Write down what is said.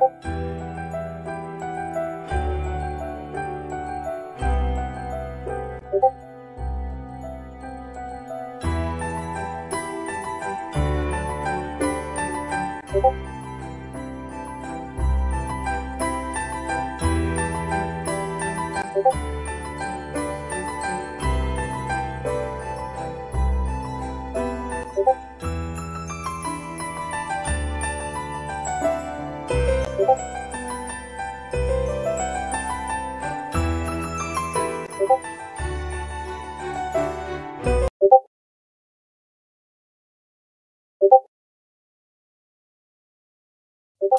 고맙습니다. ここ。